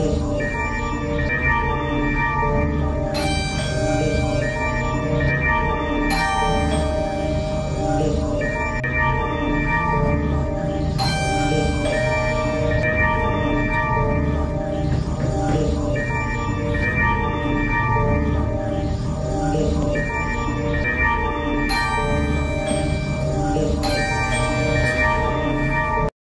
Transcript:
Amen.